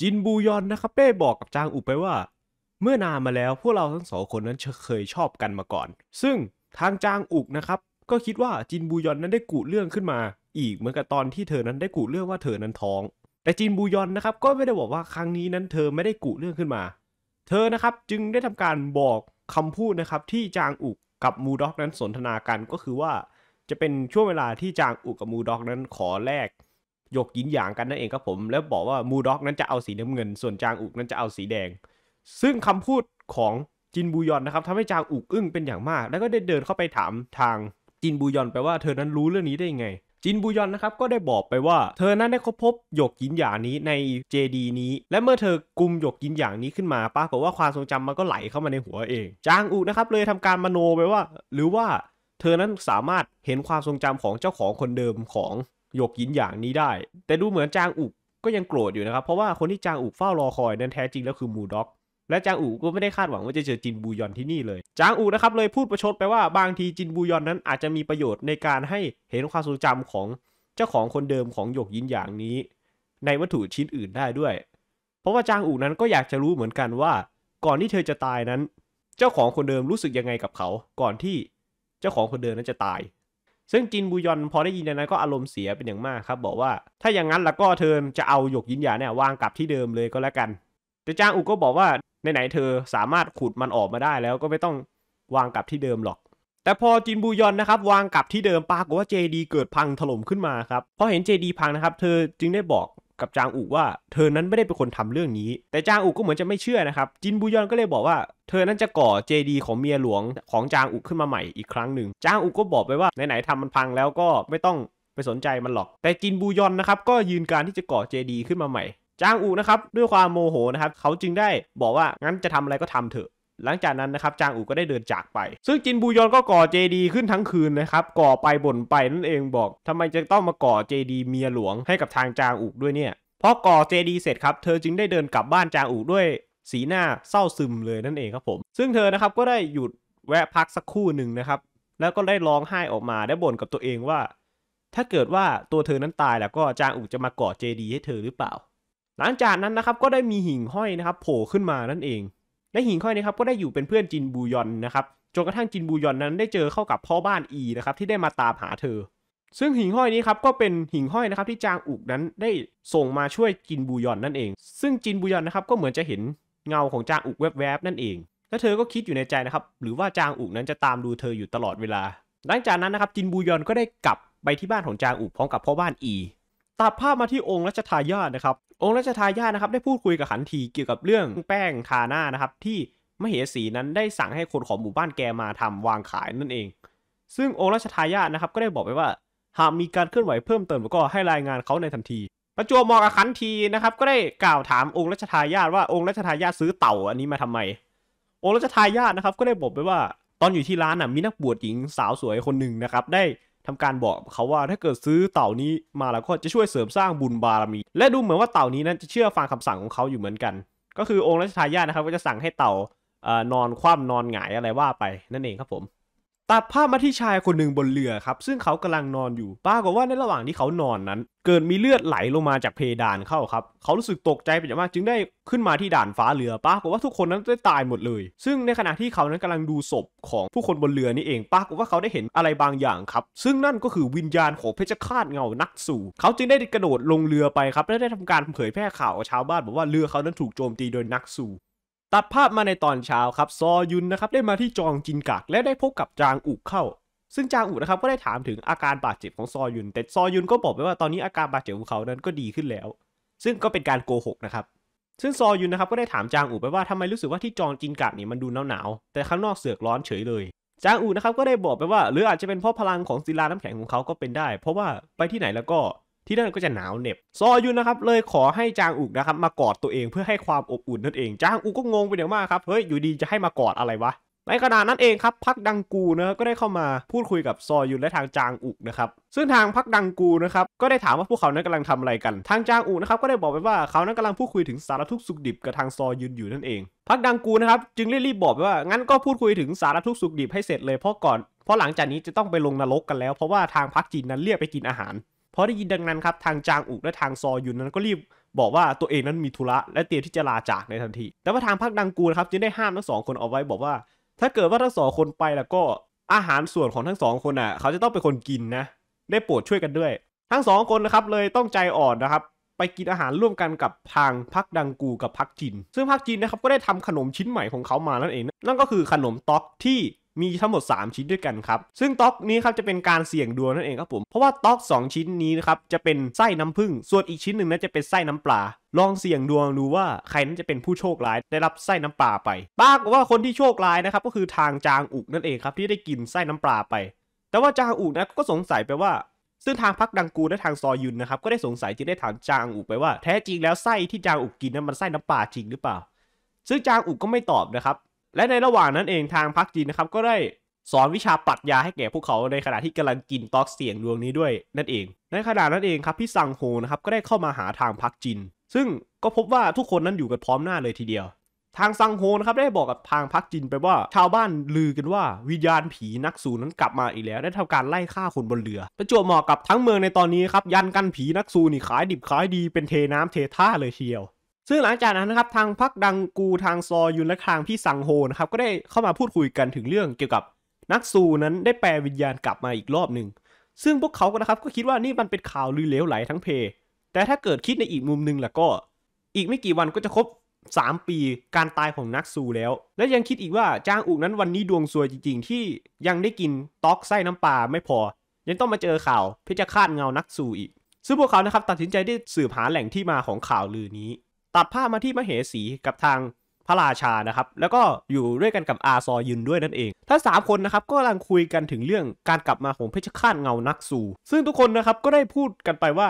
จินบูยอนนะครับได้บอกกับจางอุไปว่า เมื่อนานมาแล้วพวกเราทั้งสองคนนั้นเคยชอบกันมาก่อน ซึ่งทางจางอุกนะครับก็คิดว่าจินบูยอนนั้นได้กุเรื่องขึ้นมา อีกเหมือนกับตอนที่เธอนั้นได้กุเรื่องว่าเธอนั้นท้อง แต่จินบูยอนนะครับก็ไม่ได้บอกว่าครั้งนี้นั้นเธอไม่ได้กุเรื่องขึ้นมา เธอนะครับจึงได้ทำการบอกคำพูดนะครับที่จางอุกกับมูด็อกนั้นสนทนากันก็คือว่า จะเป็นช่วงเวลาที่จางอุกกับมูด็อกนั้นขอแลก ยกยินหยางกันนั่นเองครับผม แล้วบอกว่ามูด็อกนั้นจะเอาสีน้ำเงิน ส่วนจางอุกนั้นจะเอาสีแดง ซึ่งคำพูดของจินบูยอนนะครับทำให้จางอุกอึ้งเป็นอย่างมาก แล้วก็ได้เดินเข้าไปถามทางจินบูยอนไปว่าเธอนั้นรู้เรื่องนี้ได้ยังไง จินบูยอนนะครับก็ได้บอกไปว่า เธอนั้นได้พบหยกยินหยางนี้ในเจดีนี้ และเมื่อเธอกุมหยกยินหยางนี้ขึ้นมาปรากฏว่าความทรงจำมันก็ไหลเข้ามาในหัวเอง จางอุนะครับเลยทำการมโนไปว่า หรือว่าเธอนั้นสามารถเห็นความทรงจำของเจ้าของคนเดิมของ หยกยินหยางนี้ได้ แต่ดูเหมือนจางอุกก็ยังโกรธอยู่นะครับ เพราะว่าคนที่จางอุกเฝ้ารอคอยนั้นแท้จริงแล้วคือมูด็อก และจางอูก็ไม่ได้คาดหวังว่าจะเจอจินบูยอนที่นี่เลย จางอูนะครับเลยพูดประชดไปว่าบางทีจินบูยอนนั้นอาจจะมีประโยชน์ในการให้เห็นความทรงจำของเจ้าของคนเดิมของหยกยินหยางนี้ ในวัตถุชิ้นอื่นได้ด้วย เพราะว่าจางอูนั้นก็อยากจะรู้เหมือนกันว่า ก่อนที่เธอจะตายนั้น เจ้าของคนเดิมรู้สึกยังไงกับเขา ก่อนที่เจ้าของคนเดิมนั้นจะตาย ซึ่งจินบุยอนพอได้ยินดังนั้นก็อารมณ์เสียเป็นอย่างมากครับ บอกว่าถ้าอย่างนั้นแล้วก็เธอจะเอาหยกยินหยาเนี่ยวางกลับที่เดิมเลยก็แล้วกันแต่จางอูก็บอกว่าไหนๆเธอสามารถขุดมันออกมาได้แล้วก็ไม่ต้องวางกลับที่เดิมหรอก แต่พอจินบุยอนนะครับวางกลับที่เดิมปรากฏว่าเจดีเกิดพังถล่มขึ้นมาครับพอเห็นเจดีพังนะครับ เธอจึงได้บอก กับจางอูว่า เธอนั้นไม่ได้เป็นคนทำเรื่องนี้ แต่จางอูก็เหมือนจะไม่เชื่อนะครับ จินบูยอนก็เลยบอกว่า เธอนั้นจะก่อเจดีของเมียหลวงของจางอูขึ้นมาใหม่อีกครั้งหนึ่ง จางอูก็บอกไปว่าไหนๆทำมันพังแล้วก็ไม่ต้องไปสนใจมันหรอก แต่จินบูยอนนะครับก็ยืนการที่จะก่อเจดีขึ้นมาใหม่ จางอูนะครับด้วยความโมโหนะครับเขาจึงได้บอกว่างั้นจะทำอะไรก็ทำเถอะ หลังจากนั้นนะครับจางอูก็ได้เดินจากไป ซึ่งจินบูยอนก็ก่อเจดีขึ้นทั้งคืนนะครับก่อไปบ่นไปนั่นเองบอกทำไมจะต้องมาก่อเจดีเมียหลวงให้กับทางจางอูด้วยเนี่ยพอก่อเจดีเสร็จครับเธอจึงได้เดินกลับบ้านจางอูด้วยสีหน้าเศร้าซึมเลยนั่นเองครับผม ซึ่งเธอนะครับก็ได้หยุดแวะพักสักครู่หนึ่งนะครับ แล้วก็ได้ร้องไห้ออกมาได้บ่นกับตัวเองว่า ถ้าเกิดว่าตัวเธอนั้นตายแล้วก็จางอูจะมาก่อเจดีให้เธอหรือเปล่า หลังจากนั้นนะครับก็ได้มีหิ่งห้อยนะครับ โผล่ขึ้นมานั่นเอง และหิงห้อยนะครับก็ได้อยู่เป็นเพื่อนจินบูยอนนะครับจนกระทั่งจินบูยอนนั้นได้เจอเข้ากับพ่อบ้านอีนะครับที่ได้มาตามหาเธอ ซึ่งหิงห้อยนี้ครับก็เป็นหิงห้อยนะครับที่จางอุกนั้นได้ส่งมาช่วยจินบูยอนนั่นเอง ซึ่งจินบูยอนนะครับก็เหมือนจะเห็นเงาของจางอุกแวบๆนั่นเอง และเธอก็คิดอยู่ในใจนะครับหรือว่าจางอุกนั้นจะตามดูเธออยู่ตลอดเวลา หลังจากนั้นนะครับจินบูยอนก็ได้กลับไปที่บ้านของจางอุกพร้อมกับพ่อบ้านอี ตัดภาพมาที่องค์รัชทายาทนะครับ องค์รัชทายาทนะครับได้พูดคุยกับขันทีเกี่ยวกับเรื่องแป้งทาหน้านะครับ ที่มเหสีนั้นได้สั่งให้คนของหมู่บ้านแกมาทำวางขายนั่นเอง ซึ่งองค์รัชทายาทนะครับก็ได้บอกไปว่าหากมีการเคลื่อนไหวเพิ่มเติมก็ให้รายงานเขาในทันที ประจวบมาะกับขันทีนะครับก็ได้กล่าวถามองค์รัชทายาทว่าองค์รัชทายาทซื้อเต่าอันนี้มาทำไม องค์รัชทายาทนะครับก็ได้บอกไปว่า ตอนอยู่ที่ร้านน่ะมีนักบวชหญิงสาวสวยคนหนึ่งนะครับได้ ทำการบอกเขาว่าถ้าเกิดซื้อเต่านี้มาแล้วก็จะช่วยเสริมสร้างบุญบารมี และดูเหมือนว่าเต่านี้นั้นจะเชื่อฟังคำสั่งของเขาอยู่เหมือนกัน ก็คือองค์รัชทายาทนะครับก็จะสั่งให้เต่านอนคว่ำนอนหงายอะไรว่าไปนั่นเองครับผม ตัดภาพมาที่ชายคนหนึ่งบนเรือครับ ซึ่งเขากำลังนอนอยู่ปรากฏว่าในระหว่างที่เขานอนนั้น เกิดมีเลือดไหลลงมาจากเพดานเข้าครับ เขารู้สึกตกใจเป็นอย่างมากจึงได้ขึ้นมาที่ด่านฟ้าเรือปรากฏว่าทุกคนนั้นได้ตายหมดเลย ซึ่งในขณะที่เขานั้นกำลังดูศพของผู้คนบนเรือนี่เองปรากฏว่าเขาได้เห็นอะไรบางอย่างครับ ซึ่งนั่นก็คือวิญญาณของเพชฌฆาตเงานักสู่ เขาจึงได้กระโดดลงเรือไปครับและได้ทำการเผยแพร่ข่าวกับชาวบ้านบอกว่าเรือเขานั้นถูกโจมตีโดยนักสู่ ตัดภาพมาในตอนเช้าครับซอยุนนะครับได้มาที่จองจินกักและได้พบกับจางอุกเข้า ซึ่งจางอุนะครับก็ได้ถามถึงอาการบาดเจ็บของซอยุน แต่ซอยุนก็บอกไปว่าตอนนี้อาการบาดเจ็บของเขานั้นก็ดีขึ้นแล้ว ซึ่งก็เป็นการโกหกนะครับซึ่งซอยุนนะครับก็ได้ถามจางอูไปว่าทำไมรู้สึกว่าที่จองจินกักนี่มันดูหนาวๆแต่ข้างนอกเสือกร้อนเฉยเลยจางอูนะครับก็ได้บอกไปว่า หรืออาจจะเป็นเพราะพลังของศิลาน้ำแข็งของเขาก็เป็นได้ เพราะว่าไปที่ไหนแล้วก็ ที่นั่นก็จะหนาวเหน็บ ซอยุนนะครับเลยขอให้จางอุกนะครับมากอดตัวเองเพื่อให้ความอบอุ่นนั่นเอง จางอุกก็งงไปอย่างมากครับ เฮ้ยอยู่ดีจะให้มากอดอะไรวะ ในขณะนั้นเองครับพักดังกูนะก็ได้เข้ามาพูดคุยกับซอยุนและทางจางอุกนะครับซึ่งทางพักดังกูนะครับก็ได้ถามว่าพวกเขานั้นกำลังทำอะไรกัน ทางจางอุกนะครับก็ได้บอกไปว่าเขานั้นกำลังพูดคุยถึงสารทุกสุขดิบกับทางซอยุนอยู่นั่นเอง พักดังกูนะครับจึงรีบบอกไปว่างั้นก็พูดคุยถึงสารทุกสุขดิบให้เสร็จเลยเพราะก่อนเพราะหลังจากนี้จะต้องไปลงนรกกันแล้ว เพราะว่าทางพักจีนนั้นเรียกไปกินอาหาร พอได้ยินดังนั้นครับทางจางอุกและทางซอยุนนั้นก็รีบบอกว่าตัวเองนั้นมีธุระและเตรียมที่จะลาจากในทันที แต่ว่าทางพักดังกูนะครับจึงได้ห้ามทั้งสองคนเอาไว้บอกว่า ถ้าเกิดว่าทั้งสองคนไปแล้วก็อาหารส่วนของทั้งสองคนอะ เขาจะต้องเป็นคนกินนะ ได้โปรดช่วยกันด้วย ทั้งสองคนนะครับเลยต้องใจอ่อนนะครับ ไปกินอาหารร่วมกันกับทางพักดังกูกับพักจิน ซึ่งพักจินนะครับก็ได้ทำขนมชิ้นใหม่ของเขามานั่นเอง นั่นก็คือขนมต๊อกที่มีทั้งหมด 3 ชิ้นด้วยกันครับ ซึ่งต๊อกนี้ครับจะเป็นการเสี่ยงดวงนั่นเองครับผม เพราะว่าต๊อก 2 ชิ้นนี้นะครับจะเป็นไส้น้ำผึ้ง ส่วนอีกชิ้นหนึ่งนั้นจะเป็นไส้น้ำปลา ลองเสี่ยงดวงดูว่าใครนั้นจะเป็นผู้โชคร้ายได้รับไส้น้ำปลาไปปรากฏว่าคนที่โชคร้ายนะครับก็คือทางจางอุกนั่นเองครับที่ได้กินไส้น้ำปลาไป แต่ว่าจางอุกนะก็สงสัยไปว่าซึ่งทางพักดังกูและทางซอยุนนะครับก็ได้สงสัยจึงได้ถามจางอุกไปว่าแท้จริงแล้วไส้ที่จางอุกกินนั้นมันไส้น้ำปลาจริงหรือเปล่า ซึ่งจางอุกก็ไม่ตอบนะครับ และในระหว่างนั้นเองทางพักจีนนะครับก็ได้สอนวิชาปรัชญาให้แก่พวกเขาในขณะที่กำลังกินตอกเสียงดวงนี้ด้วยนั่นเอง ในขณะนั้นเองครับพี่ซังโฮนะครับก็ได้เข้ามาหาทางพักจินซึ่งก็พบว่าทุกคนนั้นอยู่กันพร้อมหน้าเลยทีเดียว ทางซังโฮนะครับได้บอกกับทางพักจินไปว่า ชาวบ้านลือกันว่าวิญญาณผีนักสูนั้นกลับมาอีกแล้ว ได้ทำการไล่ฆ่าคนบนเรือ ประจวบเหมาะกับทั้งเมืองในตอนนี้ครับ ยันกันผีนักสูนี่ขายดิบขายดีเป็นเทน้ำเทท่าเลยเดียว ซึ่งหลังจากนั้นนะครับทางพักดังกูทางซอยุนและทางพี่ซังโฮนะครับก็ได้เข้ามาพูดคุยกันถึงเรื่องเกี่ยวกับนักซูนั้นได้แปลวิญญาณกลับมาอีกรอบหนึ่งซึ่งพวกเขาก็นะครับก็คิดว่านี่มันเป็นข่าวลือเลวไหลทั้งเพ แต่ถ้าเกิดคิดในอีกมุมหนึ่งล่ะก็ อีกไม่กี่วันก็จะครบ 3 ปีการตายของนักซูแล้ว และยังคิดอีกว่าจางอุกนั้นวันนี้ดวงซวยจริง ๆ ที่ยังได้กินต๊อกไส้น้ำปลาไม่พอ ยังต้องมาเจอข่าวเพชฌฆาตเงานักซูอีก ซึ่งพวกเขานะครับตัดสินใจได้สืบหาแหล่งที่มาของข่าวลือนี้ ตัดภาพมาที่มเหสีกับทางพระราชานะครับ แล้วก็อยู่ด้วยกันกับอาซอยุนด้วยนั่นเอง ทั้งสามคนนะครับก็กำลังคุยกันถึงเรื่องการกลับมาของเพชฌฆาตเงานักซูซึ่งทุกคนนะครับก็ได้พูดกันไปว่า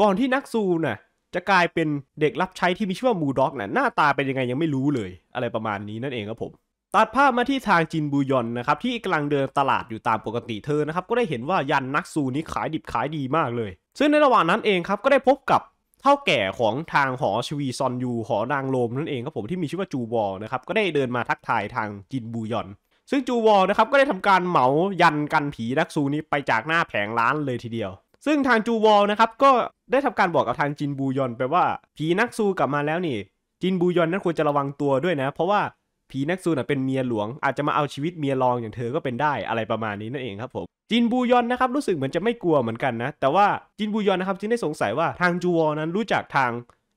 ก่อนที่นักซูน่ะจะกลายเป็นเด็กรับใช้ที่มีชื่อว่ามูด็อกน่ะหน้าตาเป็นยังไงยังไม่รู้เลย อะไรประมาณนี้นั่นเองครับผมตัดภาพมาที่ทางจินบูยอนนะครับที่กำลังเดินตลาดอยู่ตามปกติเธอนะครับก็ได้เห็นว่ายันนักซูนี้ขายดิบขายดีมากเลย ซึ่งในระหว่างนั้นเองครับก็ได้พบกับ เท่าแก่ของทางหอชวีซอนยูหอนางโลมนั่นเองครับผมที่มีชื่อว่าจูวอลนะครับก็ได้เดินมาทักทายทางจินบูยอน ซึ่งจูวอลนะครับก็ได้ทำการเหมายันกันผีนักซูนี้ไปจากหน้าแผงร้านเลยทีเดียว ซึ่งทางจูวอลนะครับก็ได้ทำการบอกกับทางจินบูยอนไปว่าผีนักซูกลับมาแล้วนี่จินบูยอนนั้นควรจะระวังตัวด้วยนะ เพราะว่า ผีนักซูนเป็นเมียหลวงอาจจะมาเอาชีวิตเมียรองอย่างเธอก็เป็นได้อะไรประมาณนี้นั่นเองครับผมจินบูยอนนะครับรู้สึกเหมือนจะไม่กลัวเหมือนกันนะ แต่ว่าจินบูยอนนะครับจึงได้สงสัยว่าทางจูวอนั้นรู้จักทาง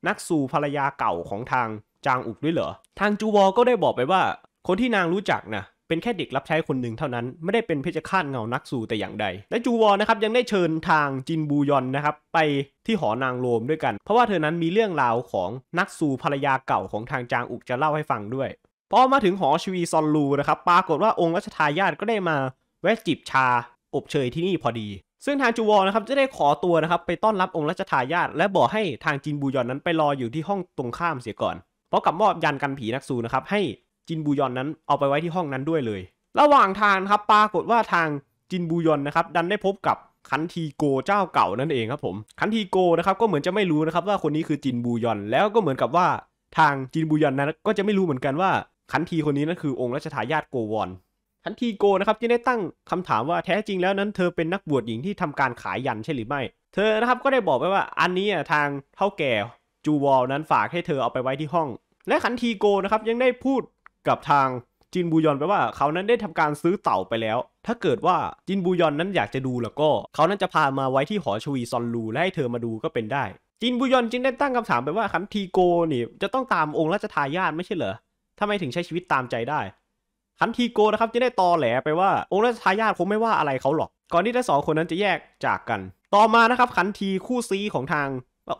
นักซูภรรยาเก่าของทางจางอุกด้วยเหรอทางจูวอก็ได้บอกไปว่า คนที่นางรู้จักนะเป็นแค่เด็กรับใช้คนหนึ่งเท่านั้น ไม่ได้เป็นเพชฌฆาตเงานักซูแต่อย่างใด และจูวอนะครับยังได้เชิญทางจินบูยอนนะครับไปที่หอนางโรมด้วยกัน เพราะว่าเธอนั้นมีเรื่องราวของนักซูภรรยาเก่าของทางจางอุกจะเล่าให้ฟังด้วย พอมาถึงหอชวีซอนลูนะครับปรากฏว่าองค์รัชทายาทก็ได้มาแวะจิบชาอบเชยที่นี่พอดี ซึ่งทางจูวอนะครับจะได้ขอตัวนะครับไปต้อนรับองค์รัชทายาทและบอกให้ทางจินบูยอนนั้นไปรออยู่ที่ห้องตรงข้ามเสียก่อนเพราะกับมอบยันกันผีนักซูนะครับให้จินบูยอนนั้นเอาไปไว้ที่ห้องนั้นด้วยเลย ระหว่างทางครับปรากฏว่าทางจินบูยอนนะครับดันได้พบกับคันทีโกเจ้าเก่านั่นเองครับผมคันทีโกนะครับก็เหมือนจะไม่รู้นะครับว่าคนนี้คือจินบูยอนแล้วก็เหมือนกับว่าทางจินบูยอนนั้นก็จะไม่รู้เหมือนกันว่า คันทีคนนี้นั่นคือองค์รัชทายาทโกวอนทันทีโกนะครับจึงได้ตั้งคำถามว่าแท้จริงแล้วนั้น เธอเป็นนักบวชหญิงที่ทำการขายยันใช่หรือไม่ เธอนะครับก็ได้บอกไว้ว่าอันนี้ทางเท่าแก่จูวอลนั้นฝากให้เธอเอาไปไว้ที่ห้อง และขันทีโกนะครับยังได้พูดกับทางจินบูยอนไปว่าเขานั้นได้ทำการซื้อเต่าไปแล้ว ถ้าเกิดว่าจินบูยอนนั้นอยากจะดูแล้วก็ เขานั้นจะพามาไว้ที่หอชวีซอนลูและให้เธอมาดูก็เป็นได้ จินบูยอนจึงได้ตั้งคำถามไปว่าขันทีโกนี่จะต้องตามองค์ราชทายาทไม่ใช่เหรอ ทำไมถึงใช้ชีวิตตามใจได้คันทีโกนะครับจะได้ตอแหลไปว่า องค์ราชทายาทคงไม่ว่าอะไรเขาหรอก ก่อนที่ทั้งสองคนนั้นจะแยกจากกัน ต่อมานะครับขันทีคู่ซีของทาง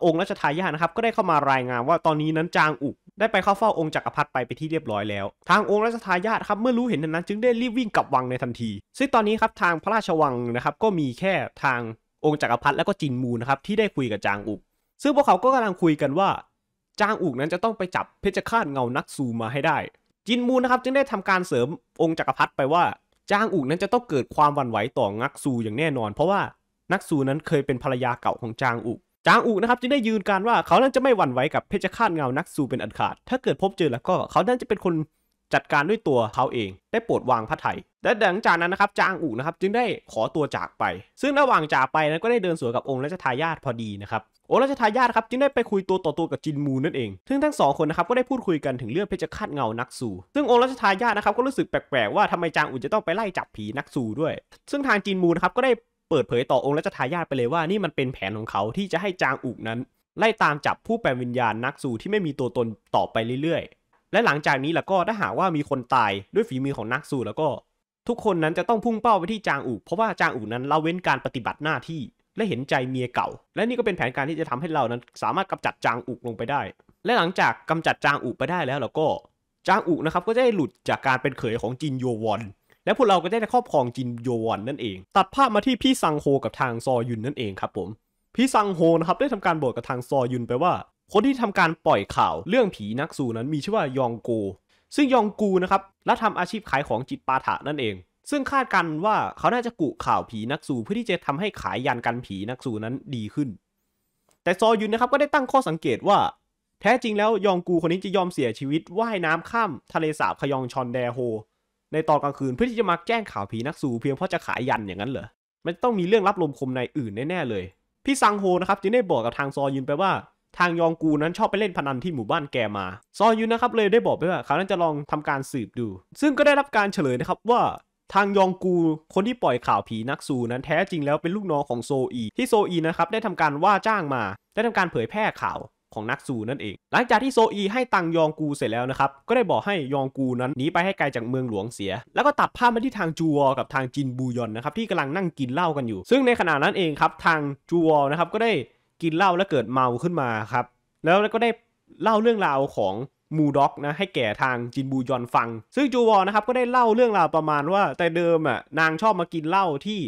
องค์ราชทายาทนะครับก็ได้เข้ามารายงานว่าตอนนี้นั้นจางอุกได้ไปเข้าเฝ้าองค์จักรพรรดิไปไปที่เรียบร้อยแล้ว ทางองค์ราชทายาทครับเมื่อรู้เห็นนั้นจึงได้รีบวิ่งกลับวังในทันที ซึ่งตอนนี้ครับทางพระราชวังนะครับก็มีแค่ทางองค์จักรพรรดิและก็จินมูนะครับที่ได้คุยกับจางอุกซึ่งพวกเขาก็กำลังคุยกันว่า จางอุกนั้นจะต้องไปจับเพชฌฆาตเงานักซูมาให้ได้ จินมูนะครับจึงได้ทำการเสริมองค์จักรพรรดิไปว่า จางอุกนั้นจะต้องเกิดความหวั่นไหวต่อนักซูอย่างแน่นอน เพราะว่านักซูนั้นเคยเป็นภรรยาเก่าของจางอุกจางอุกนะครับจึงได้ยืนการว่าเขานั้นจะไม่หวั่นไหวกับเพชฌฆาตเงานักซูเป็นอันขาด ถ้าเกิดพบเจอแล้วก็เขานั้นจะเป็นคน จัดการด้วยตัวเขาเอง ได้โปรดวางพระไถยและหลังจากนั้นนะครับจางอุนะครับจึงได้ขอตัวจากไป ซึ่งระหว่างจากไปนั้นก็ได้เดินสวนกับองค์รัชทายาทพอดีนะครับองค์รัชทายาทครับจึงได้ไปคุยตัวต่อตัวกับจินมูนั่นเอง ซึ่งทั้งสองคนนะครับก็ได้พูดคุยกันถึงเรื่องเพชฌฆาตเงานักสูซึ่งองค์รัชทายาทนะครับก็รู้สึกแปลกๆว่าทำไมจางอุจะต้องไปไล่จับผีนักสูด้วย ซึ่งทางจินมูนะครับก็ได้เปิดเผยต่อองค์รัชทายาทไปเลยว่านี่มันเป็นแผนของเขาที่จะให้จางอุนั้น ไล่ตามจับผู้แปลวิญญาณนักสู้ที่ไม่มีตัวตนต่อไปเรื่อยๆ และหลังจากนี้แล้วก็ถ้าหากว่ามีคนตายด้วยฝีมือของนักสู้แล้วก็ ทุกคนนั้นจะต้องพุ่งเป้าไปที่จางอุเพราะว่าจางอุนั้นละเว้นการปฏิบัติหน้าที่ และเห็นใจเมียเก่า และนี่ก็เป็นแผนการที่จะทำให้เรานั้น สามารถกำจัดจางอุลงไปได้ และหลังจากกำจัดจางอุไปได้แล้วแล้วก็จางอุนะครับก็จะได้หลุดจากการเป็นเขยของจินโยวอนและพวกเราก็ได้ครอบครองจินโยวอนนั่นเอง ตัดภาพมาที่พี่ซังโฮกับทางซอยุนนั่นเองครับผมพี่ซังโฮนะครับได้ทำการบอกกับทางซอยุนไปว่า คนที่ทำการปล่อยข่าวเรื่องผีนักสู้นั้นมีชื่อว่ายองโกซึ่งยองกูนะครับและทำอาชีพขายของจิตปาถะนั่นเอง ซึ่งคาดกันว่าเขาน่าจะกุข่าวผีนักสู้เพื่อที่จะทำให้ขายยันกันผีนักสู้นั้นดีขึ้น แต่ซอยุนนะครับก็ได้ตั้งข้อสังเกตว่า แท้จริงแล้วยองกูคนนี้จะยอมเสียชีวิตว่ายน้ำข้ามทะเลสาบขยองชอนแดโฮในตอนกลางคืนเพื่อที่จะมาแจ้งข่าวผีนักสู้เพียงเพราะจะขายยันอย่างนั้นเหรอมันต้องมีเรื่องรับลมคมในอื่นแน่ๆเลย พี่ซังโฮนะครับจึงได้บอกกับทางซอยุนไปว่า ทางยองกูนั้นชอบไปเล่นพนันที่หมู่บ้านแกมาซอยุนนะครับเลยได้บอกไปว่าเขานั้นจะลองทำการสืบดู ซึ่งก็ได้รับการเฉลยนะครับว่าทางยองกู คนที่ปล่อยข่าวผีนักสูนั้นแท้จริงแล้วเป็นลูกน้องของโซอี ที่โซอีนะครับได้ทำการว่าจ้างมา ได้ทำการเผยแพร่ข่าวของนักสูนั่นเอง หลังจากที่โซอีให้ตังยองกูเสร็จแล้วนะครับ ก็ได้บอกให้ยองกูนั้นหนีไปให้ไกลจากเมืองหลวงเสีย แล้วก็ตัดภาพมาที่ทางจูวอกับทางจินบูยอนนะครับที่กำลังนั่งกินเหล้ากันอยู่ ซึ่งในขณะนั้นเองครับทางจูวอนะครับก็ได้ กินเหล้าและเกิดเมาขึ้นมาครับ แล้วก็ได้เล่าเรื่องราวของมูด็อกนะให้แก่ทางจินบูยอนฟัง ซึ่งจูวอนะครับก็ได้เล่าเรื่องราวประมาณว่า แต่เดิมอะนางชอบมากินเหล้าที่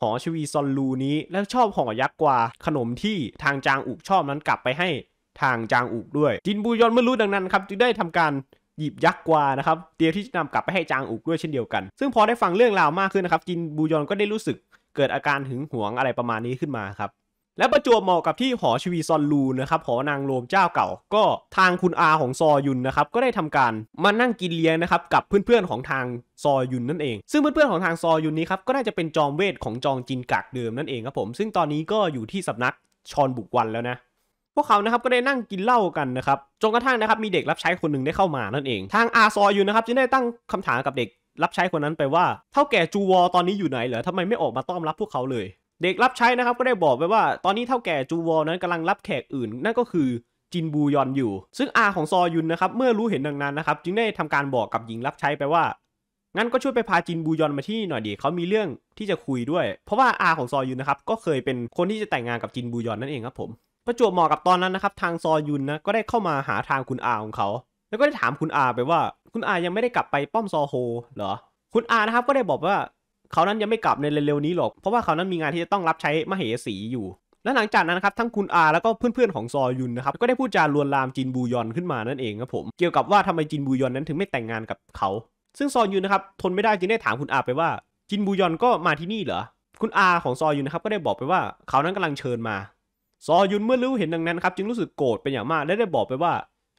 หอชวีซอนลูนี้ แล้วชอบห่อยักษ์กว่าขนมที่ทางจางอุกชอบนั้นกลับไปให้ทางจางอุกด้วย จินบูยอนเมื่อรู้ดังนั้นครับจึงได้ทำการหยิบยักษ์กวานะครับเตรียมที่จะนำกลับไปให้จางอุกด้วยเช่นเดียวกัน ซึ่งพอได้ฟังเรื่องราวมากขึ้นนะครับจินบูยอนก็ได้รู้สึกเกิดอาการหึงหวงอะไรประมาณนี้ขึ้นมาครับ และประจวบเหมาะกับที่หอชวีซอนลูนะครับหอนางโรมเจ้าเก่า ก็ทางคุณอาของซอยุนนะครับก็ได้ทำการมานั่งกินเลี้ยงนะครับกับเพื่อนๆของทางซอยุนนั่นเอง ซึ่งเพื่อนๆของทางซอยุนนี้ครับก็น่าจะเป็นจอมเวทของจองจินกักเดิมนั่นเองครับผม ซึ่งตอนนี้ก็อยู่ที่สำนักชอนบุกวันแล้วนะพวกเขานะครับก็ได้นั่งกินเหล้ากันนะครับจนกระทั่งนะครับมีเด็กรับใช้คนหนึ่งได้เข้ามานั่นเอง ทางอาซอยุนนะครับจึงได้ตั้งคำถามกับเด็กรับใช้คนนั้นไปว่าเท่าแก่จูวอตอนนี้อยู่ไหนเหรอทำไมไม่ออกมาต้อนรับพวกเขาเลย เด็กรับใช้นะครับก็ได้บอกไปว่าตอนนี้เท่าแก่จูวอลนั้นกำลังรับแขกอื่น นั่นก็คือจินบูยอนอยู่ ซึ่งอาของซอยุนนะครับเมื่อรู้เห็นดังนั้นนะครับจึงได้ทำการบอกกับหญิงรับใช้ไปว่า งั้นก็ช่วยไปพาจินบูยอนมาที่นี่หน่อยดีเขามีเรื่องที่จะคุยด้วย เพราะว่าอาของซอยุนนะครับก็เคยเป็นคนที่จะแต่งงานกับจินบูยอนนั่นเองครับผมประจวบเหมาะกับตอนนั้นนะครับทางซอยุนนะก็ได้เข้ามาหาทางคุณอาของเขา แล้วก็ได้ถามคุณอาไปว่า คุณอายังไม่ได้กลับไปป้อมซอโฮเหรอ คุณอานะครับก็ได้บอกว่า เขานั้นยังไม่กลับในเร็วๆนี้หรอก เพราะว่าเขานั้นมีงานที่จะต้องรับใช้มเหสีอยู่และหลังจากนั้นนะครับทั้งคุณอาแล้วก็เพื่อนๆของซอยุนนะครับก็ได้พูดจาลวนลามจินบูยอนขึ้นมานั่นเองครับผมเกี่ยวกับว่าทำไมจินบูยอนนั้นถึงไม่แต่งงานกับเขา ซึ่งซอยุนนะครับทนไม่ได้จึงได้ถามคุณอาไปว่า จินบูยอนก็มาที่นี่เหรอคุณอาของซอยุนนะครับก็ได้บอกไปว่าเขานั้นกำลังเชิญมา ซอยุนเมื่อรู้เห็นดังนั้นครับจึงรู้สึกโกรธเป็นอย่างมากและได้บอกไปว่า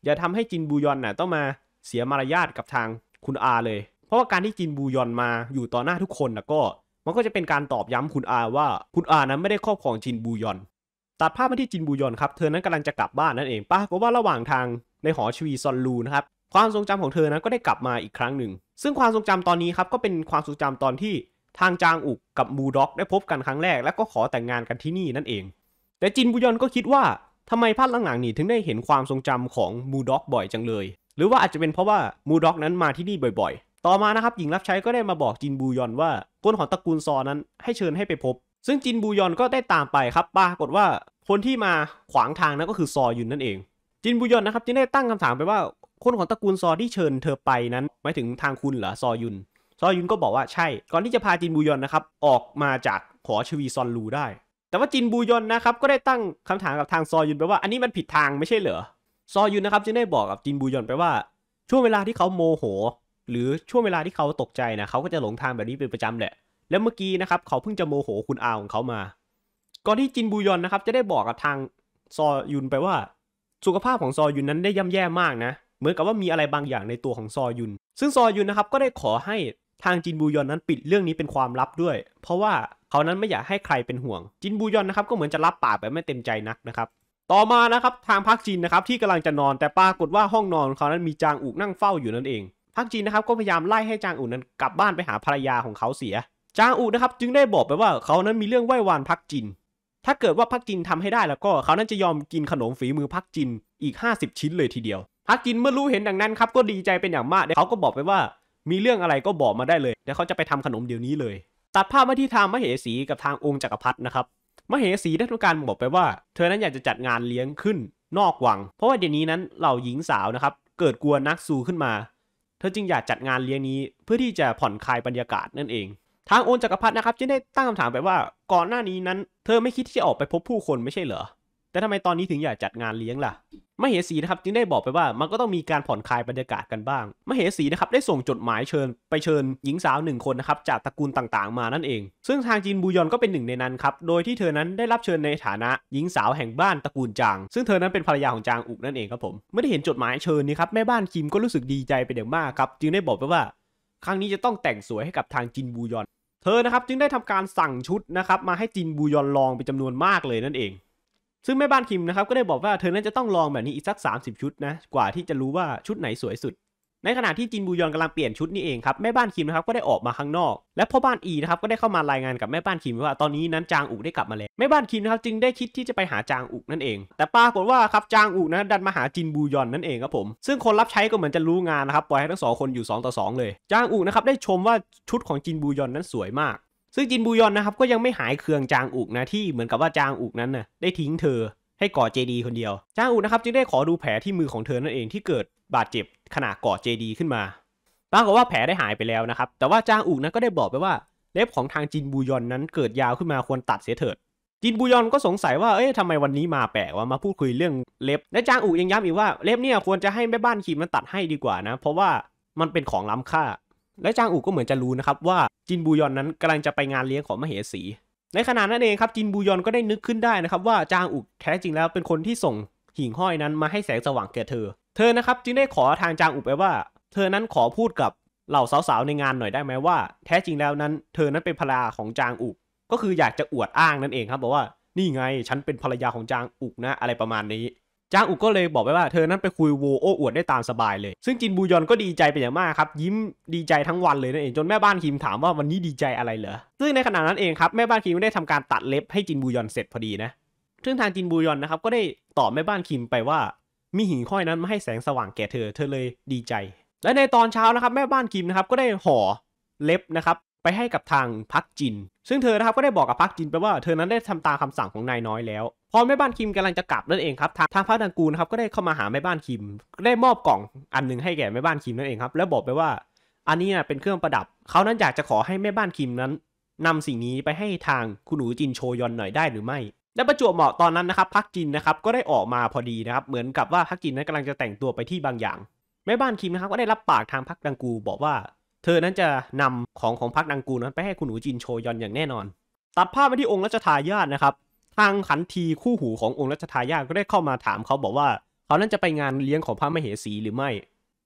อย่าทำให้จินบูยอนน่ะต้องมาเสียมารยาทกับทางคุณอาเลย เพราะว่าการที่จินบูยอนมาอยู่ต่อหน้าทุกคนนะก็ มันก็จะเป็นการตอบย้ำคุณอาว่าคุณอานั้นไม่ได้ครอบครองจินบูยอนตัดภาพมาที่จินบูยอนครับเธอนั้นกำลังจะกลับบ้านนั่นเองป้าก็ว่าระหว่างทางในหอชวีซอนลูนะครับความทรงจำของเธอนั้นก็ได้กลับมาอีกครั้งหนึ่ง ซึ่งความทรงจำตอนนี้ครับก็เป็นความทรงจำตอนที่ทางจางอุกกับมูด็อกได้พบกันครั้งแรก แล้วก็ขอแต่งงานกันที่นี่นั่นเอง แต่จินบูยอนก็คิดว่าทำไมภาคหลังๆนี่ถึงได้เห็นความทรงจำของมูด็อกบ่อยจังเลย หรือว่าอาจจะเป็นเพราะว่ามูด็อกนั้นมาที่นี่บ่อย ต่อมานะครับหญิงรับใช้ก็ได้มาบอกจินบูยอนว่าคนของตระกูลซอนั้นให้เชิญให้ไปพบ ซึ่งจินบูยอนก็ได้ตามไปครับปรากฏว่าคนที่มาขวางทางนั้นก็คือซอยุนนั่นเอง จินบูยอนนะครับจึงได้ตั้งคำถามไปว่า คนของตระกูลซอที่เชิญเธอไปนั้นหมายถึงทางคุณเหรอซอยุน ซอยุนก็บอกว่าใช่ ก่อนที่จะพาจินบูยอนนะครับออกมาจากหอชวีซอนลูได้ แต่ว่าจินบูยอนนะครับก็ได้ตั้งคำถามกับทางซอยุนไปว่าอันนี้มันผิดทางไม่ใช่เหรอซอยุนนะครับจึงได้บอกกับจินบูยอนไปว่า ช่วงเวลาที่เขาโมโห หรือช่วงเวลาที่เขาตกใจนะเขาก็จะหลงทางแบบนี้เป็นประจำแหละ แล้วเมื่อกี้นะครับเขาเพิ่งจะโมโหคุณอาของเขามา ก่อนที่จินบูยอนนะครับจะได้บอกกับทางซอยุนไปว่า สุขภาพของซอยุนนั้นได้ย่ำแย่มากนะ เหมือนกับว่ามีอะไรบางอย่างในตัวของซอยุน ซึ่งซอยุนนะครับก็ได้ขอให้ทางจินบูยอนนั้นปิดเรื่องนี้เป็นความลับด้วย เพราะว่าเขานั้นไม่อยากให้ใครเป็นห่วง จินบูยอนนะครับก็เหมือนจะรับปากแบบไม่เต็มใจนักนะครับต่อมานะครับทางพักจินนะครับที่กำลังจะนอนแต่ปรากฏว่าห้องนอนของเขานั้นมีจางอุกนั่งเฝ้าอยู่นั่นเอง พักจินนะครับก็พยายามไล่ให้จางอุกนั้นกลับบ้านไปหาภรรยาของเขาเสีย จางอุนะครับจึงได้บอกไปว่าเขานั้นมีเรื่องไหว้วานพักจิน ถ้าเกิดว่าพักจินทำให้ได้แล้วก็เขานั้นจะยอมกินขนมฝีมือพักจินอีก 50 ชิ้นเลยทีเดียว พักจินเมื่อรู้เห็นดังนั้นครับก็ดีใจเป็นอย่างมากเขาก็บอกไปว่า มีเรื่องอะไรก็บอกมาได้เลยเดี๋ยวเขาจะไปทำขนมเดี๋ยวนี้เลย ตัดภาพมาที่ทางมเหสีกับทางองค์จักรพรรดินะครับมเหสีได้ทำการบอกไปว่า เธอนั้นอยากจะจัดงานเลี้ยงขึ้นนอกวัง เพราะว่าเดี๋ยวนี้นั้นเหล่าหญิงสาวนะครับเกิดกลัวนักซูขึ้นมา ธอจึงอยากจัดงานเลี้ยงนี้เพื่อที่จะผ่อนคลายบรรยากาศนั่นเอง ทางโอนจักรพรรดินะครับจึงได้ตั้งคำถามไปว่าก่อนหน้านี้นั้น เธอไม่คิดที่จะออกไปพบผู้คนไม่ใช่เหรอ แต่ทำไมตอนนี้ถึงอยากจัดงานเลี้ยงล่ะ มเหสีนะครับจึงได้บอกไปว่ามันก็ต้องมีการผ่อนคลายบรรยากาศกันบ้าง มเหสีนะครับได้ส่งจดหมายเชิญไปเชิญหญิงสาวหนึ่งคนนะครับจากตระกูลต่างๆมานั่นเอง ซึ่งทางจินบูยอนก็เป็นหนึ่งในนั้นครับโดยที่เธอนั้นได้รับเชิญในฐานะหญิงสาวแห่งบ้านตระกูลจาง ซึ่งเธอนั้นเป็นภรรยาของจางอุกนั่นเองครับผมเมื่อได้เห็นจดหมายเชิญนี้ครับแม่บ้านคิมก็รู้สึกดีใจเป็นอย่างมากครับจึงได้บอกไปว่า ครั้งนี้จะต้องแต่งสวยให้กับทางจินบูยอน เธอนะครับจึงได้ทำการสั่งชุดนะครับมาให้จินบูยอนลองเป็นจำนวนมากเลยนั่นเอง ซึ่งแม่บ้านคิมนะครับก็ได้บอกว่าเธอนั้นจะต้องลองแบบนี้อีกสัก 30 ชุดนะกว่าที่จะรู้ว่าชุดไหนสวยสุด ในขณะที่จินบูยอนกำลังเปลี่ยนชุดนี่เองครับแม่บ้านคิมนะครับก็ได้ออกมาข้างนอก และพ่อบ้านอีนะครับก็ได้เข้ามารายงานกับแม่บ้านคิมว่าตอนนี้นั้นจางอุกได้กลับมาแล้วแม่บ้านคิมนะครับจึงได้คิดที่จะไปหาจางอุกนั่นเอง แต่ปรากฏว่าครับจางอุกนะดันมาหาจินบูยอนนั่นเองครับผมซึ่งคนรับใช้ก็เหมือนจะรู้งานนะครับปล่อยให้ทั้งสองคนอยู่2ต่อ2เลย จางอุกนะครับได้ชมว่าชุดของจินบูยอนนั้นสวยมาก ซึ่งจินบูยอนนะครับก็ยังไม่หายเคืองจางอุกนะที่เหมือนกับว่าจางอุกนั้นน่ะได้ทิ้งเธอให้ก่อเจดีคนเดียว จางอุกนะครับจึงได้ขอดูแผลที่มือของเธอนั่นเองที่เกิดบาดเจ็บขณะก่อเจดีขึ้นมาปรากฏว่าแผลได้หายไปแล้วนะครับ แต่ว่าจางอุกนั้นก็ได้บอกไปว่าเล็บของทางจินบูยอนนั้นเกิดยาวขึ้นมาควรตัดเสียเถิด จินบูยอนก็สงสัยว่าเอ๊ะทำไมวันนี้มาแปลกว่ามาพูดคุยเรื่องเล็บ และจางอุกยังย้ำอีกว่าเล็บเนี่ยควรจะให้แม่บ้านคิมมันตัดให้ดีกว่านะ เพราะว่ามันเป็นของล้ำค่า และจางอุก็เหมือนจะรู้นะครับว่าจินบูยอนนั้นกำลังจะไปงานเลี้ยงของมเหสี ในขณะนั้นเองครับจินบูยอนก็ได้นึกขึ้นได้นะครับว่าจางอุกแท้จริงแล้วเป็นคนที่ส่งหิ่งห้อยนั้นมาให้แสงสว่างแก่เธอ เธอนะครับจึงได้ขอทางจางอุกไปว่า เธอนั้นขอพูดกับเหล่าสาวๆในงานหน่อยได้ไหมว่า แท้จริงแล้วนั้น เธอนั้นเป็นภรรยาของจางอุกก็คืออยากจะอวดอ้างนั่นเองครับบอกว่านี่ไงฉันเป็นภรรยาของจางอุกนะอะไรประมาณนี้ จ้างอุกก็เลยบอกไปว่าเธอนั้นไปคุยโวโอ้อวดได้ตามสบายเลย ซึ่งจินบูยอนก็ดีใจเป็นอย่างมากครับ ยิ้มดีใจทั้งวันเลยนั่นเองจนแม่บ้านคิมถามว่าวันนี้ดีใจอะไรเหรอซึ่งในขณะนั้นเองครับแม่บ้านคิมได้ทำการตัดเล็บให้จินบูยอนเสร็จพอดีนะซึ่งทางจินบูยอนนะครับก็ได้ตอบแม่บ้านคิมไปว่ามีหิ่งห้อยนั้นมาให้แสงสว่างแก่เธอ เธอเลยดีใจ และในตอนเช้านะครับแม่บ้านคิมนะครับก็ได้ห่อเล็บนะครับไปให้กับทางพักจิน ซึ่งเธอนะครับก็ได้บอกกับพักจินไปว่าเธอนั้นได้ทำตามคำสั่งของนายน้อยแล้ว พอแม่บ้านคิมกำลังจะกลับนั่นเองครับ ทางทางพักดังกูนะครับก็ได้เข้ามาหาแม่บ้านคิม ได้มอบกล่องอันหนึงให้แก่แม่บ้านคิมนั่นเองครับ แล้วบอกไปว่า อันนี้นะเป็นเครื่องประดับ เขานั้นอยากจะขอให้แม่บ้านคิมนั้นนำสิ่งนี้ไปให้ทางคุณหนูจินโชยอนหน่อยได้หรือไม่ และประจวบเหมาะตอนนั้นนะครับพักจินนะครับก็ได้ออกมาพอดีนะครับ เหมือนกับว่าพักจินนั้นกำลังจะแต่งตัวไปที่บางอย่าง แม่บ้านคิมนะครับก็ได้รับปากทางพักดังกูบอกว่า เธอนั้นจะนำของของพักดังกูนั้นไปให้คุณหนูจินโชยอนอย่างแน่นอน ตัดภาพไปที่องค์รัชทายาทนะครับ ทางขันทีคู่หูขององค์รัชทายาทก็ได้เข้ามาถามเขาบอกว่าเขานั้นจะไปงานเลี้ยงของพระมเหสีหรือไม่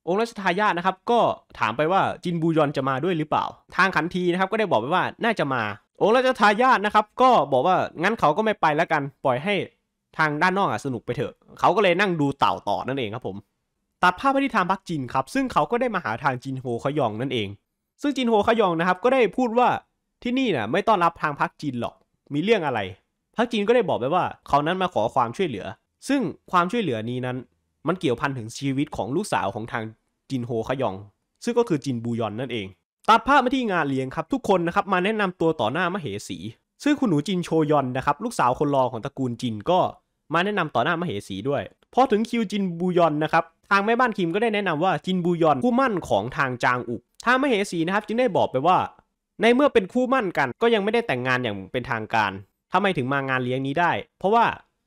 องค์รัชทายาทนะครับก็ถามไปว่าจินบูยอนจะมาด้วยหรือเปล่า ทางขันทีนะครับก็ได้บอกไปว่าน่าจะมา องค์รัชทายาทนะครับก็บอกว่างั้นเขาก็ไม่ไปแล้วกันปล่อยให้ทางด้านนอกอะสนุกไปเถอะ เขาก็เลยนั่งดูเต่าต่อนั่นเองครับผม ตัดภาพไปที่ทางพักจินครับ ซึ่งเขาก็ได้มาหาทางจินโฮขยองนั่นเอง ซึ่งจินโฮขยองนะครับก็ได้พูดว่าที่นี่น่ะไม่ต้อนรับทางพักจินหรอก มีเรื่องอะไร พักจินก็ได้บอกไปว่าเขานั้นมาขอความช่วยเหลือ ซึ่งความช่วยเหลือนี้นั้น มันเกี่ยวพันถึงชีวิตของลูกสาวของทางจินโฮขยอง ซึ่งก็คือจินบูยอนนั่นเองตัดภาพมาที่งานเลี้ยงครับทุกคนนะครับมาแนะนำตัวต่อหน้ามเหสี ซึ่งคุณหนูจินโชยอนนะครับลูกสาวคนรองของตระกูลจินก็มาแนะนำต่อหน้ามเหสีด้วยพอถึงคิวจินบูยอนนะครับทางแม่บ้านคิมก็ได้แนะนำว่าจินบูยอนคู่มั่นของทางจางอุกทางมเหสีนะครับจึงได้บอกไปว่า ในเมื่อเป็นคู่มั่นกันก็ยังไม่ได้แต่งงานอย่างเป็นทางการ ทำไมถึงมางานเลี้ยงนี้ได้ เพราะว่า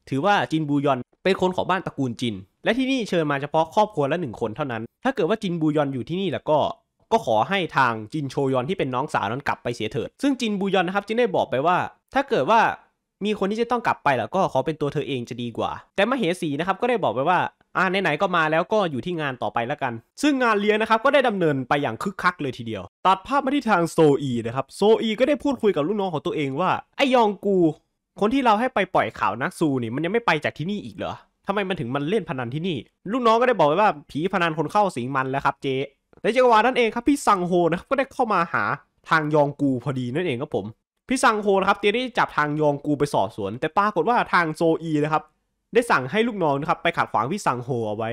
ถือว่าจินบูยอนเป็นคนของบ้านตระกูลจิน และที่นี่เชิญมาเฉพาะครอบครัวละหนึ่งคนเท่านั้น ถ้าเกิดว่าจินบูยอนอยู่ที่นี่แล้วก็ก็ขอให้ทางจินโชยอนที่เป็นน้องสาวนั้นกลับไปเสียเถิด ซึ่งจินบูยอนนะครับจึงได้บอกไปว่า ถ้าเกิดว่ามีคนที่จะต้องกลับไปแล้วก็ขอเป็นตัวเธอเองจะดีกว่า แต่มเหสีนะครับก็ได้บอกไปว่า อ่าไหนๆก็มาแล้วก็อยู่ที่งานต่อไปแล้วกัน ซึ่งงานเลี้ยงนะครับก็ได้ดำเนินไปอย่างคึกคักเลยทีเดียว ตัดภาพมาที่ทางโซอีนะครับโซอีก็ได้พูดคุยกับลูกน้องของตัวเองว่าไอยองกู คนที่เราให้ไปปล่อยข่าวนักซูนี่มันยังไม่ไปจากที่นี่อีกเหรอทำไมมันถึงมันเล่นพนันที่นี่ ลูกน้องก็ได้บอกไว้ว่าผีพนันคนเข้าสิงมันแล้วครับเจ๊ในจังหวะนั้นเองครับพี่ซังโฮนะครับก็ได้เข้ามาหาทางยองกูพอดีนั่นเองครับผมพี่ซังโฮนะครับเตรียมที่จะจับทางยองกูไปสอบสวน แต่ปรากฏว่าทางโซอีนะครับ ได้สั่งให้ลูกน้องนะครับไปขัดขวางพี่ซังโฮเอาไว้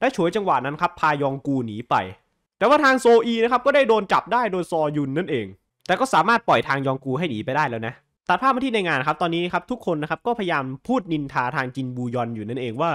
และฉวยจังหวะนั้นครับพายองกูหนีไป แต่ว่าทางโซอีนะครับก็ได้โดนจับได้โดยซอยุนนั่นเอง แต่ก็สามารถปล่อยทางยองกูให้หนีไปได้แล้วนะตัดภาพมาที่ในงานครับตอนนี้ครับทุกคนนะครับก็พยายามพูดนินทาทางจินบูยอนอยู่นั่นเองว่า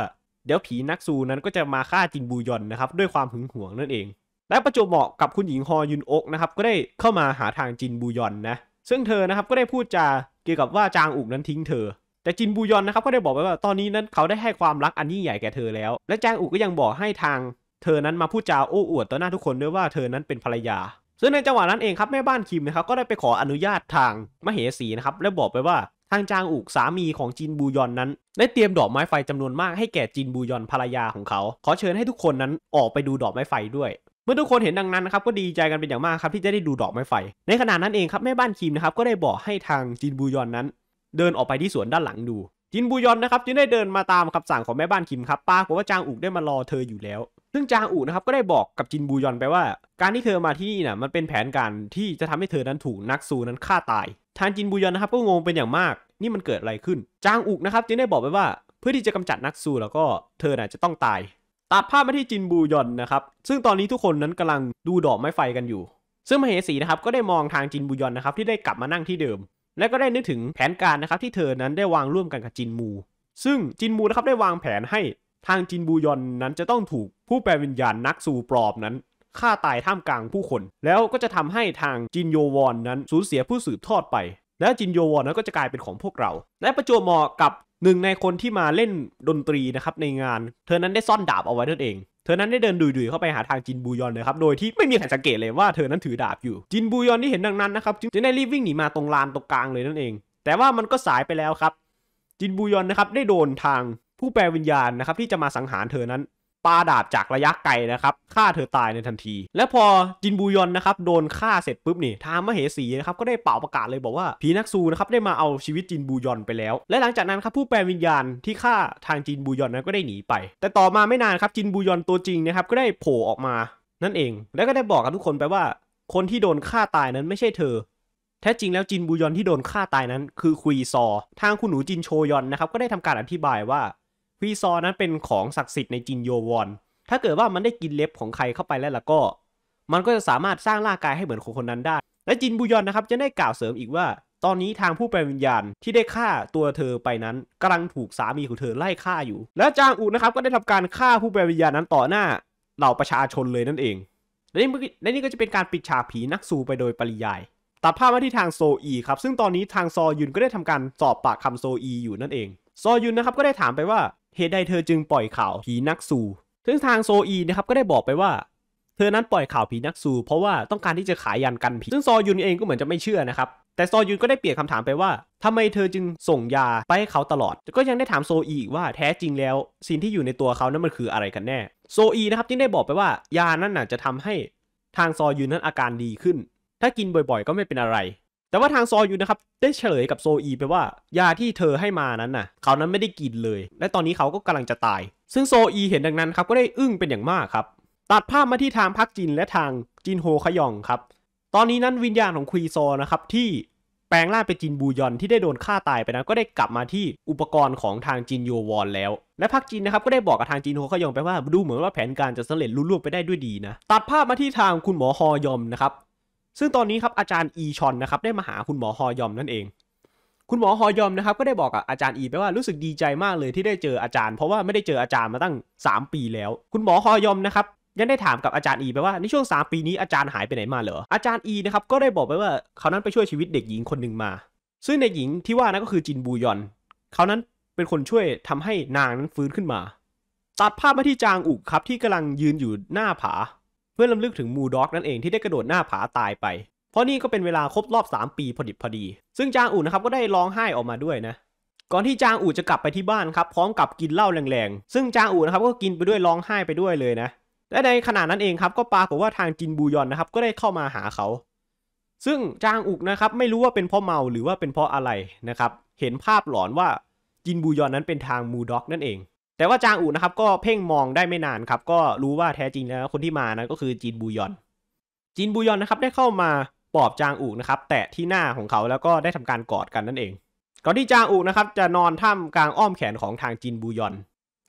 เดี๋ยวผีนักซูนั้นก็จะมาฆ่าจินบูยอนนะครับด้วยความหึงหวงนั่นเอง และประจวบเหมาะกับคุณหญิงฮอยุนอกนะครับก็ได้เข้ามาหาทางจินบูยอนนะซึ่งเธอนะครับก็ได้พูดจาเกี่ยวกับว่าจางอุกนั้นทิ้งเธอ แต่จินบูยอนนะครับก็ได้บอกไว้ว่าตอนนี้นั้นเขาได้ให้ความรักอันยิ่งใหญ่แก่เธอแล้ว และจางอุกก็ยังบอกให้ทาง เธอนั้นมาพูดจาโอ้อวดต่อหน้าทุกคนด้วยว่าเธอนั้นเป็นภรรยา ซึ่งในจังหวะนั้นเองครับแม่บ้านคิมนะครับก็ได้ไปขออนุญาตทางมเหสีนะครับและบอกไปว่าทางจางอุกสามีของจินบูยอนนั้น ได้เตรียมดอกไม้ไฟจำนวนมากให้แก่จินบูยอนภรรยาของเขา ขอเชิญให้ทุกคนนั้นออกไปดูดอกไม้ไฟด้วยเมื่อทุกคนเห็นดังนั้นนะครับก็ดีใจกันเป็นอย่างมากครับที่จะได้ดูดอกไม้ไฟ ในขณะนั้นเองครับแม่บ้านคิมนะครับก็ได้บอกให้ทางจินบูยอนนั้น เดินออกไปที่สวนด้านหลังดู จินบูยอนนะครับจึงได้เดินมาตามคำสั่งของแม่บ้านคิมครับปรากฏว่าจางอุกได้มารอเธออยู่แล้ว ซึ่งจางอุนะครับก็ได้บอกกับจินบูยอนไปว่า การที่เธอมาที่นี่นะมันเป็นแผนการที่จะทำให้เธอนั้นถูกนักซูนั้นฆ่าตาย ทางจินบูยอนนะครับก็งงเป็นอย่างมาก นี่มันเกิดอะไรขึ้น จางอุกนะครับจึงได้บอกไปว่า เพื่อที่จะกำจัดนักซูแล้วก็เธอน่ะจะต้องตายตัดภาพมาที่จินบูยอนนะครับซึ่งตอนนี้ทุกคนนั้นกำลังดูดอกไม้ไฟกันอยู่ ซึ่งมเหสีนะครับก็ได้มองทางจินบูยอนนะครับที่ได้กลับมานั่งที่เดิม และก็ได้นึกถึงแผนการนะครับที่เธอนั้นได้วางร่วมกันกับจินมู ซึ่งจินมูนะครับได้วางแผนให้ทางจินบูยอนนั้นจะต้องถูกผู้แปลวิญญาณนักซูปลอมนั้นฆ่าตายท่ามกลางผู้คน แล้วก็จะทำให้ทางจินโยวอนนั้นสูญเสียผู้สืบทอดไป และจินโยวอนนั้นก็จะกลายเป็นของพวกเรา และประจวบเหมาะกับหนึ่งในคนที่มาเล่นดนตรีนะครับในงาน เธอนั้นได้ซ่อนดาบเอาไว้นั่นเอง เธอนั้นได้เดินดุยๆเข้าไปหาทางจินบูยอนเลยครับ โดยที่ไม่มีใครสังเกตเลยว่าเธอนั้นถือดาบอยู่ จินบูยอนที่เห็นดังนั้นนะครับจึงได้รีบวิ่งหนีมาตรงลานตรงกลางเลยนั่นเอง แต่ว่ามันก็สายไปแล้วครับ จินบูยอนนะครับได้โดนทางผู้แปลวิญญาณนะครับที่จะมาสังหารเธอนั้น ปาดาบจากระยะไกลนะครับฆ่าเธอตายในทันที และพอจินบูยอนนะครับโดนฆ่าเสร็จปุ๊บนี่ทางมเหสีนะครับก็ได้เป่าประกาศเลยบอกว่าผีนักซูนะครับได้มาเอาชีวิตจินบูยอนไปแล้ว และหลังจากนั้นครับผู้แปลวิญญาณที่ฆ่าทางจินบูยอนนั้นก็ได้หนีไป แต่ต่อมาไม่นานครับจินบูยอนตัวจริงนะครับก็ได้โผล่ออกมานั่นเอง แล้วก็ได้บอกกับทุกคนไปว่า คนที่โดนฆ่าตายนั้นไม่ใช่เธอแท้จริงแล้วจินบูยอนที่โดนฆ่าตายนั้น คือคุยซอ ทางคุณหนูจินโชยอนนะครับก็ได้ทำการอธิบายว่า คุยซอนั้นเป็นของศักดิ์สิทธิ์ในจินโยวอน ถ้าเกิดว่ามันได้กินเล็บของใครเข้าไปแล้วล่ะก็ มันก็จะสามารถสร้างร่างกายให้เหมือนคนคนนั้นได้ และจินบูยอนนะครับจะได้กล่าวเสริมอีกว่า ตอนนี้ทางผู้แปลวิญญาณที่ได้ฆ่าตัวเธอไปนั้นกำลังถูกสามีของเธอไล่ฆ่าอยู่ และจางอูนะครับก็ได้ทำการฆ่าผู้แปลวิญญาณนั้นต่อหน้าเหล่าประชาชนเลยนั่นเองและนี่และนี่ก็จะเป็นการปิดฉากผีนักซูไปโดยปริยาย ตัดภาพมาที่ทางโซอีครับ ซึ่งตอนนี้ทางซอยุนก็ได้ทำการสอบปากคำโซอีอยู่นั่นเอง ซอยุนนะครับก็ได้ถามไปว่า เหตุใดเธอจึงปล่อยข่าวผีนักซูซึ่งทางโซอีนะครับก็ได้บอกไปว่า เธอนั้นปล่อยข่าวผีนักซูเพราะว่าต้องการที่จะขายยันกันผีซึ่งซอยุนเองก็เหมือนจะไม่เชื่อนะครับแต่ซอยุนก็ได้เปลี่ยนคำถามไปว่าทำไมเธอจึงส่งยาไปให้เขาตลอด ก็ยังได้ถามโซอีว่าแท้จริงแล้วสิ่งที่อยู่ในตัวเขานั้นมันคืออะไรกันแน่ โซอีนะครับจึงได้บอกไปว่ายานั้นน่ะจะทำให้ทางซอยุนนั้นอาการดีขึ้น ถ้ากินบ่อยๆ ก็ไม่เป็นอะไร แต่ว่าทางซอยุนะครับได้เฉลยกับโซอีไปว่ายาที่เธอให้มานั้นน่ะเขานั้นไม่ได้กินเลย และตอนนี้เขาก็กำลังจะตาย ซึ่งโซอีเห็นดังนั้นครับก็ได้อึ้งเป็นอย่างมากครับ ตัดภาพมาที่ทางพักจินและทางจินโฮขยองครับ ตอนนี้นั้นวิญญาณของคุยโซนะครับที่แปลงร่างเป็นจินบูยอนที่ได้โดนฆ่าตายไปนั้นก็ได้กลับมาที่อุปกรณ์ของทางจินโยวอนแล้ว และพักจินนะครับก็ได้บอกกับทางจินโฮขยองไปว่าดูเหมือนว่าแผนการจะสำเร็จลุล่วงไปได้ด้วยดีนะ ตัดภาพมาที่ทางคุณหมอฮอยอมนะครับ ซึ่งตอนนี้ครับอาจารย์อีชอนนะครับได้มาหาคุณหมอฮอยอมนั่นเอง คุณหมอฮอยอมนะครับก็ได้บอกกับอาจารย์อีไปว่ารู้สึกดีใจมากเลยที่ได้เจออาจารย์เพราะว่าไม่ได้เจออาจารย์มาตั้ง 3 ปีแล้ว คุณหมอฮอยอมนะครับยังได้ถามกับอาจารย์อีไปว่าในช่วง 3 ปีนี้อาจารย์หายไปไหนมาเหรออาจารย์อีนะครับก็ได้บอกไปว่าเขานั้นไปช่วยชีวิตเด็กหญิงคนหนึ่งมา ซึ่งเด็กหญิงที่ว่านั่นก็คือจินบูยอนเขานั้นเป็นคนช่วยทำให้นางนั้นฟื้นขึ้นมา ตัดภาพมาที่จางอุกครับที่กำลังยืนอยู่หน้าผา เพื่อลำลึกถึงมูด็อกนั่นเองที่ได้กระโดดหน้าผาตายไป เพราะนี่ก็เป็นเวลาครบรอบ 3 ปีพอดิบพอดี ซึ่งจางอุนะครับก็ได้ร้องไห้ออกมาด้วยนะก่อนที่จางอูจะกลับไปที่บ้านครับพร้อมกับกินเหล้าแรงๆ ซึ่งจางอูนะครับก็กินไปด้วยร้องไห้ไปด้วยเลยนะและในขณะนั้นเองครับก็ปรากฏว่าทางจินบูยอนนะครับก็ได้เข้ามาหาเขา ซึ่งจางอุกนะครับไม่รู้ว่าเป็นเพราะเมาหรือว่าเป็นเพราะอะไรนะครับเห็นภาพหลอนว่าจินบูยอนนั้นเป็นทางมูด็อกนั่นเอง แต่ว่าจางอุนะครับก็เพ่งมองได้ไม่นานครับ ก็รู้ว่าแท้จริงแล้วคนที่มานั้นก็คือจินบูยอนจินบูยอนนะครับได้เข้ามาปอบจางอุนะครับแตะที่หน้าของเขาแล้วก็ได้ทำการกอดกันนั่นเอง ก่อนที่จางอุนะครับจะนอนท่ามกลางอ้อมแขนของทางจินบูยอน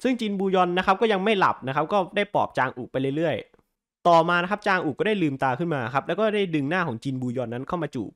ซึ่งจินบูยอนนะครับก็ยังไม่หลับนะครับก็ได้ปอบจางอุไปเรื่อยๆ ต่อมานะครับจางอุก็ได้ลืมตาขึ้นมาครับแล้วก็ได้ดึงหน้าของจินบูยอนนั้นเข้ามาจูบ